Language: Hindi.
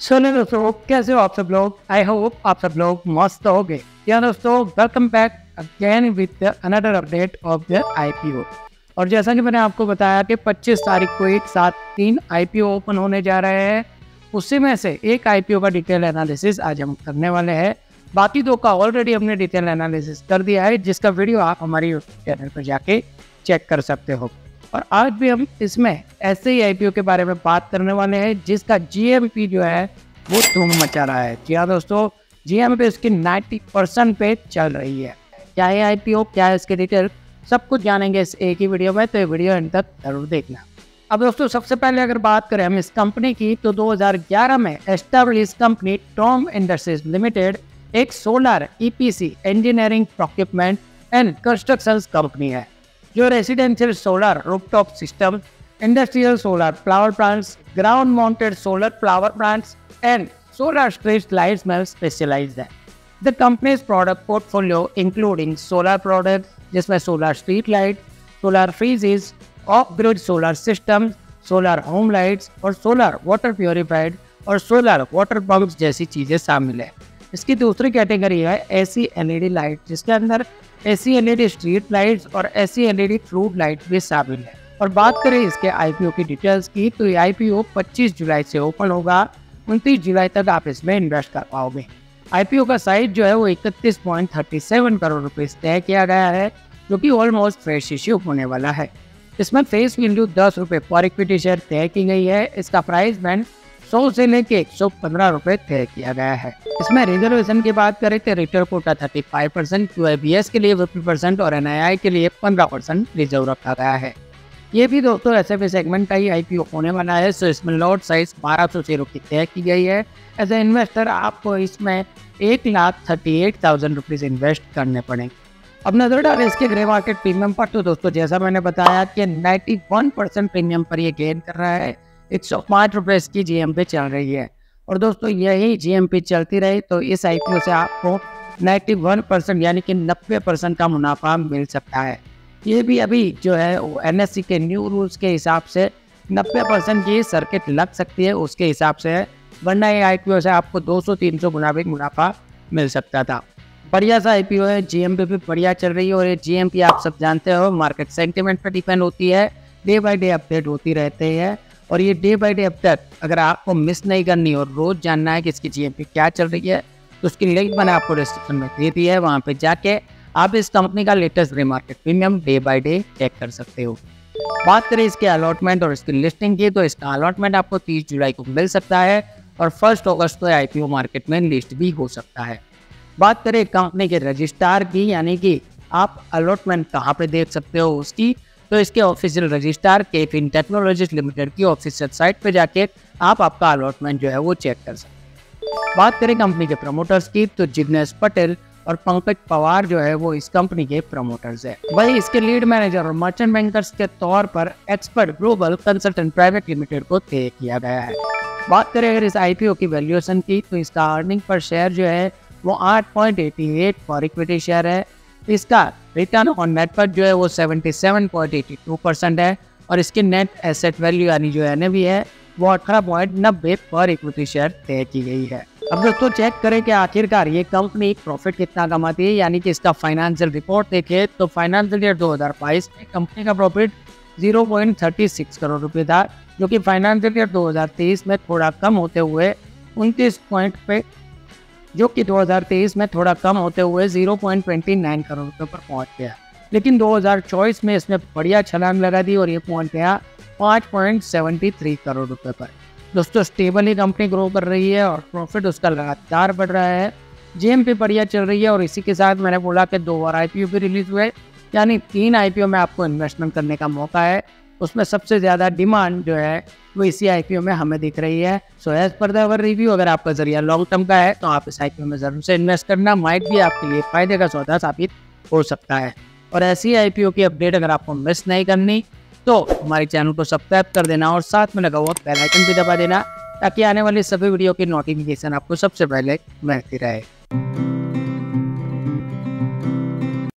चलो दोस्तों कैसे हो आप सब लोग? आई होप आप सब लोग मस्त हो गए दोस्तों welcome back again with another update of the IPO और जैसा कि मैंने आपको बताया कि 25 तारीख को एक साथ तीन आईपीओ ओपन होने जा रहे हैं। उसी में से एक आईपीओ का डिटेल एनालिसिस आज हम करने वाले हैं। बाकी दो का ऑलरेडी हमने डिटेल एनालिसिस कर दिया है, जिसका वीडियो आप हमारी यूट्यूब चैनल पर जाके चेक कर सकते हो। और आज भी हम इसमें ऐसे ही आईपीओ के बारे में बात करने वाले हैं, जिसका जीएमपी जो है, वो धूम मचा रहा है। जी हाँ दोस्तों जीएमपी उसकी 90 परसेंट पे चल रही है। क्या है आईपीओ क्या है इसके डिटेल सब कुछ जानेंगे इस एक ही वीडियो में तो ये वीडियो इन तक ज़रूर देखना। अब दोस्तों, सबसे पहले अगर बात करें हम इस कंपनी की तो 2011 में establish company Tom Industries Limited एक solar EPC engineering procurement and construction company है। जो residential solar rooftop system industrial solar power plants ground mounted solar power plants and solar street lights में स्पेशलाइज्ड है the company's product portfolio including solar product जिसमें street light solar fridges off grid solar system solar home lights और सोलर वाटर प्योरीफाइड और सोलर वाटर पंप्स जैसी चीज़ें शामिल है। इसकी दूसरी कैटेगरी है एसी एलईडी लाइट जिसके अंदर एसी एलईडी स्ट्रीट लाइट्स और एसी एलईडी फ्रूट लाइट भी शामिल है। और बात करें इसके आईपीओ की डिटेल्स की तो ये आईपीओ 25 जुलाई से ओपन होगा। 29 जुलाई तक आप इसमें इन्वेस्ट कर पाओगे। आईपीओ का साइज़ जो है वो 31.37 करोड़ रुपए तय किया गया है, जो कि ऑलमोस्ट फ्रेश इश्यू होने वाला है। इसमें फेस वैल्यू दस रुपये पर इक्विटी शेयर तय की गई है। इसका प्राइस बैंड सौ से लेके एक सौ पंद्रह रुपए तय किया गया है। इसमें रिजर्वेशन की बात करें तो retail quota thirty five percent Q के लिए फिफ्टी परसेंट और एन के लिए पंद्रह परसेंट रिज़र्व रखा गया है। ये भी दोस्तों ऐसे भी सेगमेंट का ही आईपीओ होने वाला है सो इसमें लॉट साइज़ बारह सौ शेयरों की तय की गई है। एज ए इन्वेस्टर आपको इसमें एक lakh thirty eight thousand rupees invest करने पड़ेंगे। अब नज़र डालें इसके ग्रे मार्केट प्रीमियम पर तो दोस्तों जैसा मैंने बताया कि 91 परसेंट प्रीमियम पर ये गेन कर रहा है। एक सौ पाँच रुपये इसकी जी एम पे चल रही है। और दोस्तों, यही जी एम पे चलती रही तो इस आई पी ओ से आपको 91 परसेंट यानी कि 90 परसेंट का मुनाफा मिल सकता है। ये भी अभी जो है एन एस सी के न्यू रूल्स के हिसाब से 90 परसेंट की सर्किट लग सकती है। उसके हिसाब से है वरना ये आई पी ओ से आपको 200-300 गुना भी मुनाफा मिल सकता था। बढ़िया सा आई पी ओ है जी एम पी भी बढ़िया चल रही है और ये जी एम पी आप सब जानते हो मार्केट सेंटिमेंट पर डिपेंड होती है डे बाई डे अपडेट होती रहती हैं। और ये डे बाई डे अपडेट अगर आपको मिस नहीं करनी और रोज़ जानना है कि इसकी जी क्या चल रही है तो उसकी लिंक मैंने आपको डिस्क्रिप्शन में दे दी है, वहाँ पर जाके आप इस कंपनी का latest grey market premium day by day check कर सकते हो। बात करें इसके अलॉटमेंट और इसकी लिस्टिंग की तो इसका अलॉटमेंट आपको 30 जुलाई को मिल सकता है और फ़र्स्ट अगस्त को आईपीओ मार्केट में लिस्ट भी हो सकता है। बात करें कंपनी के रजिस्ट्रार की, यानी कि आप अलॉटमेंट कहाँ पे देख सकते हो उसकी तो इसके official registrar KFin Technologies Limited की ऑफिशियल साइट पे जाके आप आपका अलॉटमेंट जो है वो चेक कर सकते बात करें कंपनी के प्रमोटर्स की तो जिग्नेश पटेल और पंकज पवार जो है वो इस कंपनी के प्रमोटर्स है। वही इसके लीड मैनेजर और मर्चेंट बैंकर्स के तौर पर Expert Global Consultant Private Limited को तय किया गया है। बात करें अगर इस आईपीओ की वैल्यूएशन की तो इसका अर्निंग पर शेयर जो है वो 8.88 फॉर इक्विटी शेयर है। इसका रिटर्न ऑन नेट पर जो है वो 77.82 परसेंट है और इसकी नेट एसेट वैल्यू यानी जो एन है, वो अठारह पॉइंट नब्बे पर इक्विटी शेयर तय की गई है। अब दोस्तों चेक करें कि आखिरकार ये कंपनी प्रॉफिट कितना कमाती है, यानी कि इसका फाइनेंशियल रिपोर्ट देखे तो फाइनेंशियल ईयर 2022 में कंपनी का प्रॉफिट 0.36 करोड़ रुपए था, जो कि फाइनेंशियल ईयर 2023 में थोड़ा कम होते हुए उनतीस पॉइंट पे जो कि 2023 में थोड़ा कम होते हुए 0.29 करोड़ रुपये पर पहुँच गया। लेकिन 2024 में इसमें बढ़िया छलांग लगा दी और ये पहुँच गया 5.73 करोड़ रुपये पर। दोस्तों, स्टेबल ही कंपनी ग्रो कर रही है और प्रॉफिट उसका लगातार बढ़ रहा है। जेम पे बढ़िया चल रही है और इसी के साथ मैंने बोला कि दो बार आई भी रिलीज़ हुए, यानी तीन आईपीओ में आपको इन्वेस्टमेंट करने का मौका है। उसमें सबसे ज़्यादा डिमांड जो है, वो इसी आई में हमें दिख रही है। सो एज पर दर रिव्यू अगर आपका ज़रिया लॉन्ग टर्म का है तो आप इस आई में ज़रूर से इन्वेस्ट करना। माइट भी आपके लिए फ़ायदे का सौदा साबित हो सकता है। और ऐसी आईपीओ की अपडेट अगर आपको मिस नहीं करनी तो हमारे चैनल को सब्सक्राइब कर देना और साथ में लगा हुआ बेल आइकन भी दबा देना, ताकि आने वाली सभी वीडियो की नोटिफिकेशन आपको सबसे पहले मिलती रहे।